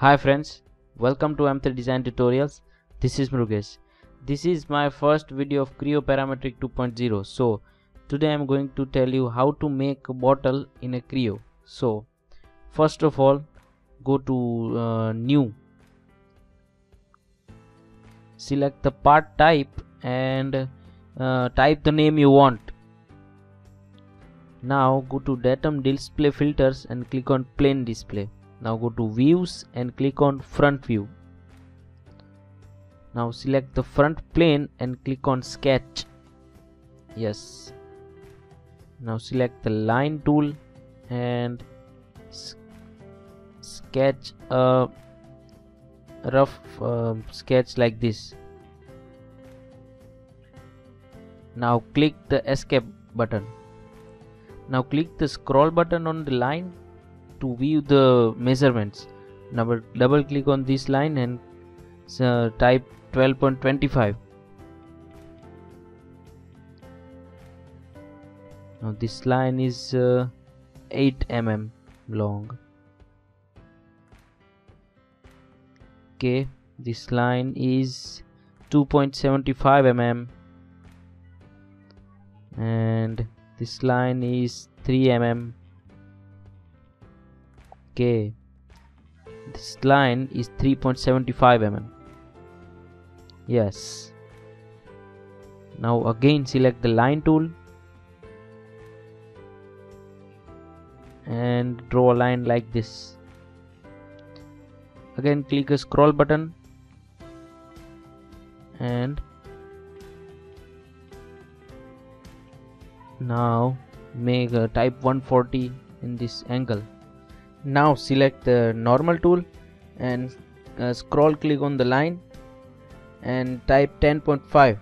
Hi friends, welcome to M3 Design Tutorials. This is Mrugesh. This is my first video of Creo Parametric 2.0. So today I'm going to tell you how to make a bottle in a Creo. So first of all, go to uh, New. Select the part type and uh, type the name you want. Now go to datum display filters and click on plane display now go to views and click on front view. Now select the front plane and click on sketch. Yes. Now select the line tool and sketch a rough uh, sketch like this. Now click the escape button. Now click the scroll button on the line to view the measurements. Now double click on this line and uh, type 12.25 now this line is uh, 8 mm long. Okay this line is 2.75 mm and this line is 3 mm okay this line is 3.75 mm. Yes. Now again select the line tool and draw a line like this. Again click a scroll button and now make a type 140 in this angle now select the normal tool and uh, scroll click on the line and type 10.5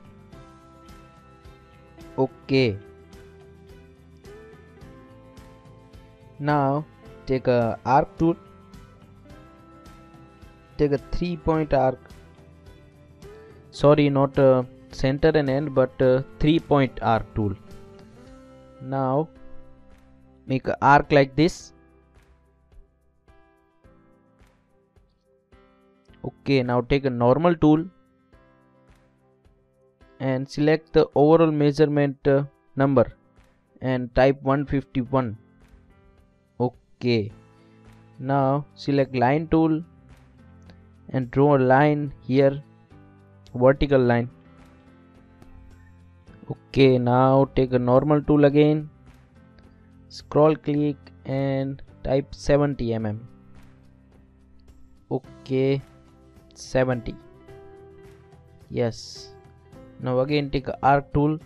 okay. Now take a arc tool. Take a three point arc. Sorry not a center and end but a three point arc tool. Now make a arc like this okay now take a normal tool and select the overall measurement uh, number and type 151 okay now select line tool and draw a line here vertical line. Okay now take a normal tool again scroll click and type 70 mm okay 70 yes. Now again take arc tool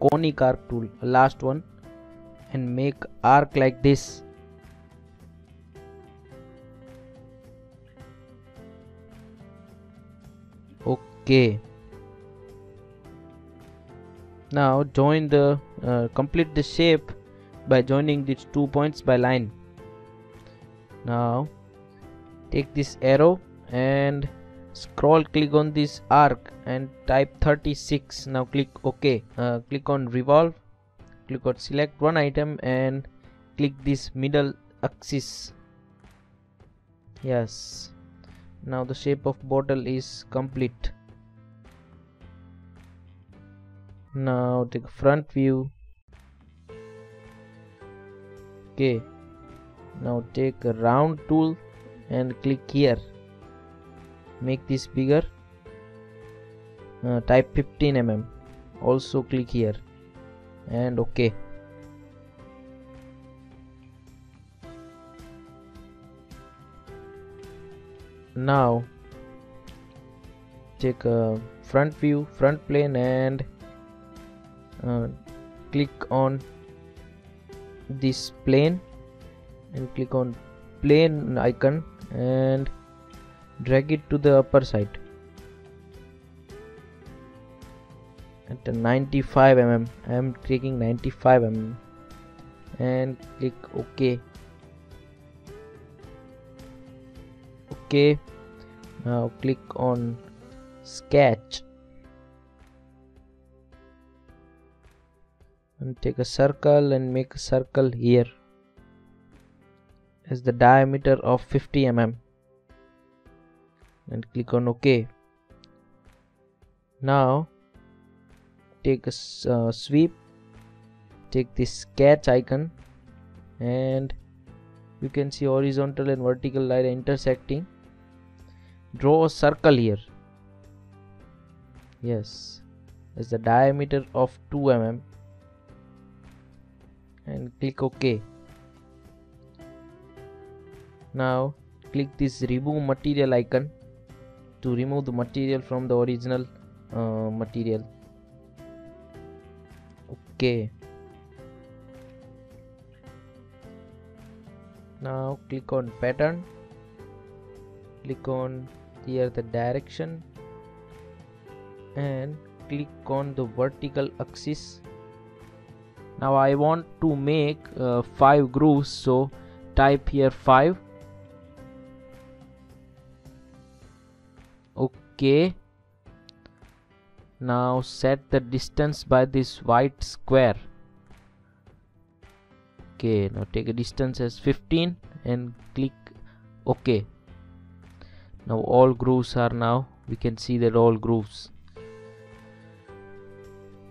conic arc tool last one and make arc like this. Okay. Now join the uh, complete the shape by joining these two points by line. Now take this arrow and scroll click on this arc and type 36 now click ok. Uh, click on revolve click on select one item and click this middle axis. Yes. Now the shape of bottle is complete. Now take front view. Okay. Now take a round tool and click here make this bigger. Uh, type 15 mm. Also click here. And ok now take a front view front plane and uh, click on this plane and click on plane icon and drag it to the upper side at 95 mm. I am taking 95 mm. And click OK. OK. Now click on sketch. And take a circle and make a circle here. As the diameter of 50 mm and click on ok. Now take a uh, sweep take this sketch icon and you can see horizontal and vertical line intersecting. Draw a circle here. Yes it's the diameter of 2 mm. And click ok. Now click this remove material icon to remove the material from the original uh, material. Okay. Now click on pattern. Click on here the direction. And click on the vertical axis. Now I want to make uh, 5 grooves. So type here 5 now set the distance by this white square okay now take a distance as 15 and click ok now all grooves are now we can see that all grooves.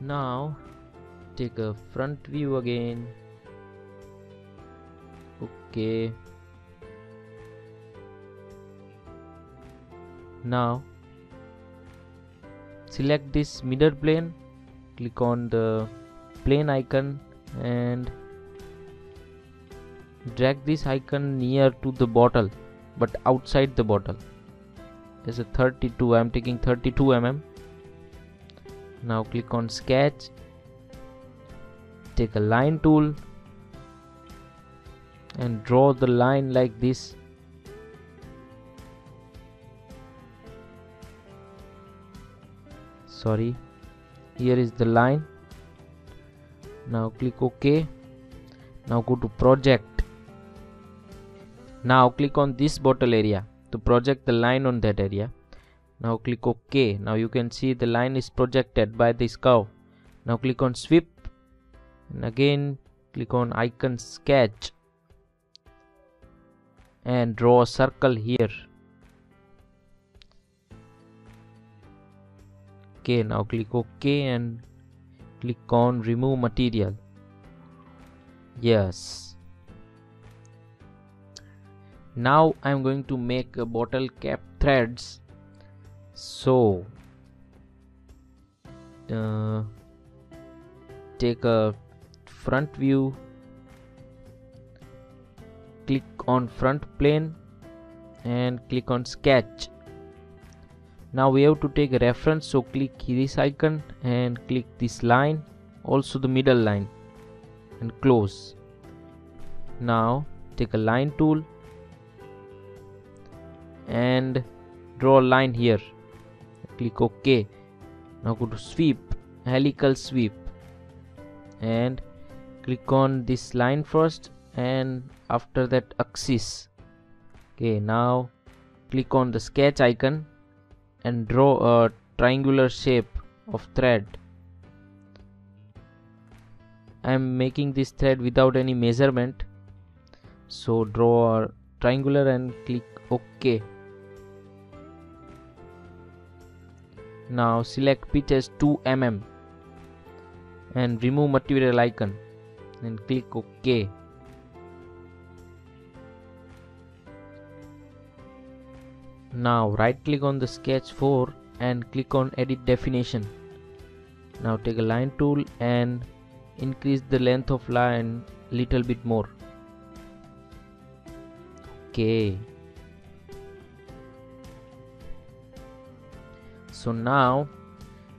Now take a front view again. Okay now select this middle plane click on the plane icon and drag this icon near to the bottle but outside the bottle. There's a 32 i'm taking 32 mm now click on sketch take a line tool and draw the line like this sorry. Here is the line. Now click ok. Now go to project. Now click on this bottle area to project the line on that area. Now click ok. Now you can see the line is projected by this curve now click on sweep. And again click on icon sketch. And draw a circle here now click ok and click on remove material. Yes. Now i'm going to make a bottle cap threads. So uh, take a front view. Click on front plane and click on sketch now we have to take a reference so click this icon and click this line also the middle line and close. Now take a line tool and draw a line here. Click ok. Now go to sweep helical sweep and click on this line first and after that axis. Okay now click on the sketch icon and draw a triangular shape of thread. I am making this thread without any measurement. So draw a triangular and click ok. Now select pitch as 2 mm and remove material icon and click OK. Now right click on the sketch 4 and click on edit definition. Now take a line tool and increase the length of line little bit more. Okay. so now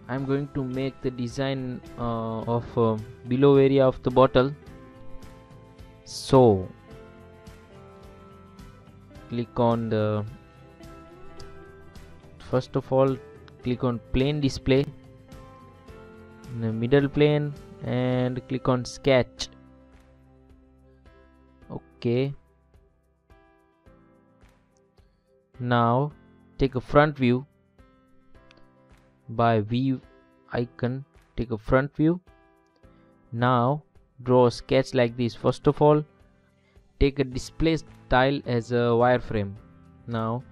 I'm going to make the design uh, of uh, below area of the bottle so click on the first of all click on plane display middle plane and click on sketch. Okay. Now take a front view. By view icon take a front view. Now draw a sketch like this. First of all take a display style as a wireframe. Now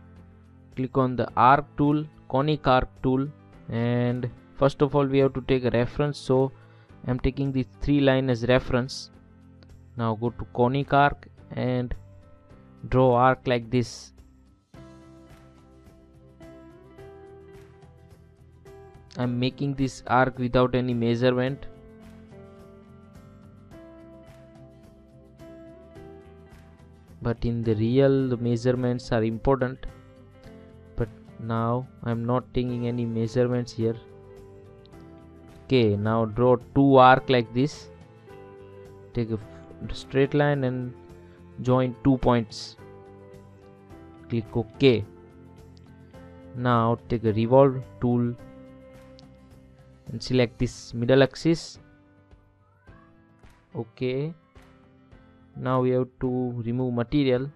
click on the arc tool conic arc tool and first of all we have to take a reference. So I'm taking the three line as reference. Now go to conic arc and draw arc like this. I'm making this arc without any measurement. But in the real the measurements are important now I'm not taking any measurements here. Okay now draw two arc like this. Take a straight line and join two points. Click ok. Now take a revolve tool and select this middle axis. Okay now we have to remove material.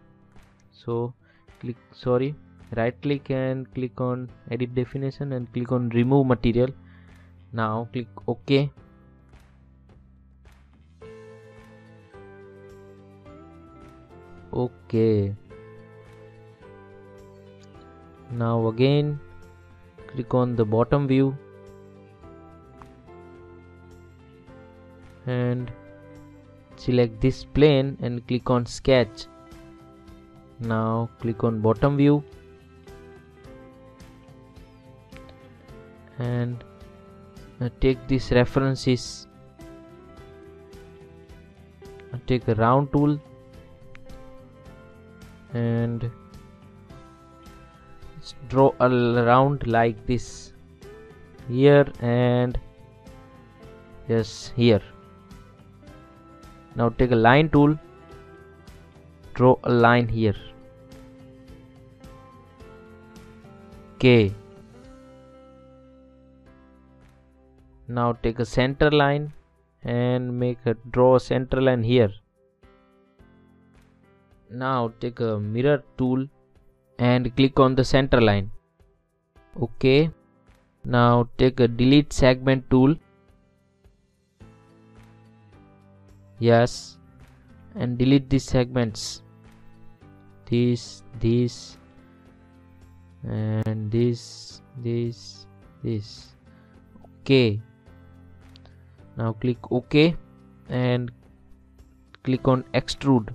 So click sorry right click and click on edit definition and click on remove material. Now click ok. Okay now again click on the bottom view. And select this plane and click on sketch. Now click on bottom view and take this references. Take a round tool and draw a round like this here and yes here. Now take a line tool draw a line here. Okay now take a center line and make a draw a center line here. Now take a mirror tool and click on the center line. Okay. Now take a delete segment tool. Yes. And delete these segments. This this and this this this. Okay now click ok and click on extrude.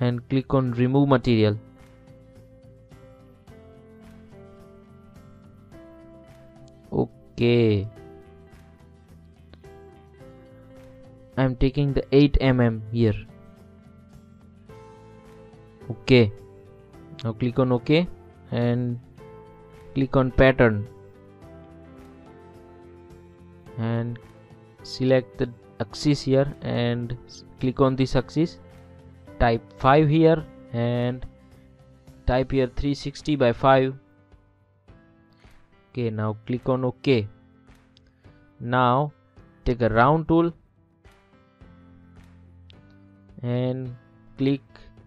And click on remove material. Okay I'm taking the 8 mm here. Okay now click on ok and click on pattern and select the axis here and click on this axis type 5 here and type here 360 by 5 okay now click on ok. Now take a round tool and click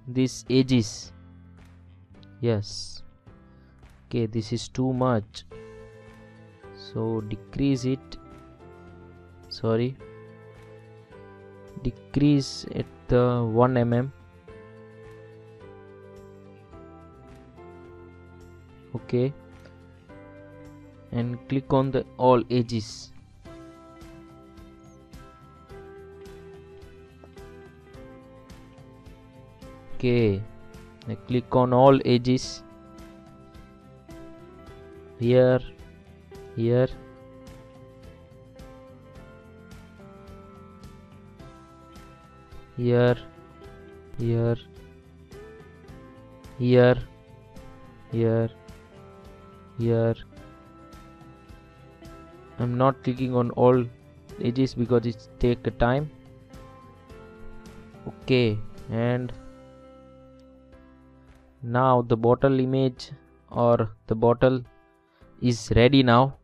these edges. Yes. Okay this is too much. So decrease it sorry decrease at the 1 mm. Okay. And click on the all edges. Okay. Now click on all edges. Here here here. Here. Here. Here. Here. I'm not clicking on all edges because it take time. Okay and now the bottle image or the bottle is ready now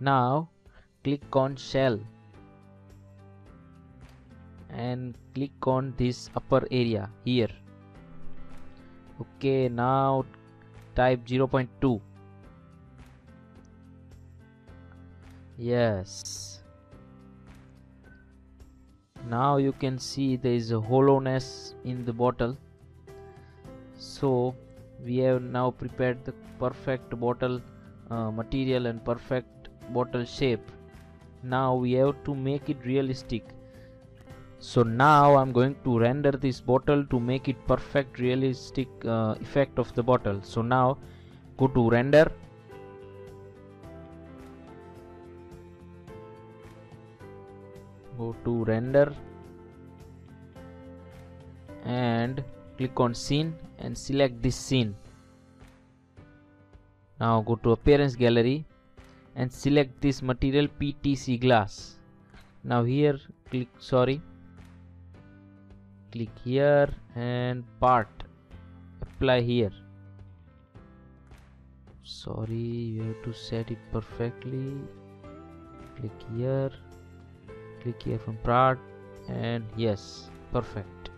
now click on shell and click on this upper area here. Okay now type 0.2 yes. Now you can see there is a hollowness in the bottle. So we have now prepared the perfect bottle uh, material and perfect bottle shape. Now we have to make it realistic. So now I'm going to render this bottle to make it perfect realistic uh, effect of the bottle. So now go to render. Go to render. And click on scene and select this scene. Now go to appearance gallery and select this material PTC glass. Now here click sorry. Click here and part. Apply here. Sorry you have to set it perfectly. Click here. Click here from part. And yes perfect.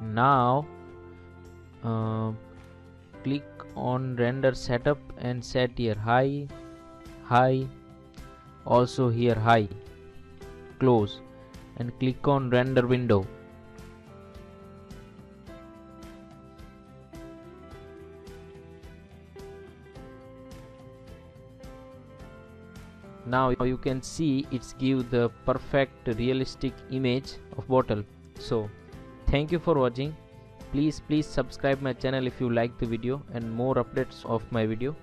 Now uh, click on render setup and set here high high also here high close and click on render window. Now you can see it's give the perfect realistic image of bottle. So thank you for watching please please subscribe my channel if you like the video and more updates of my video.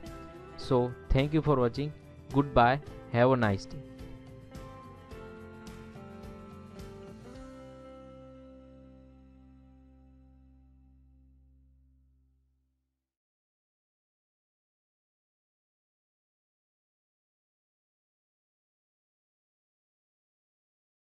So thank you for watching. Goodbye. Have a nice day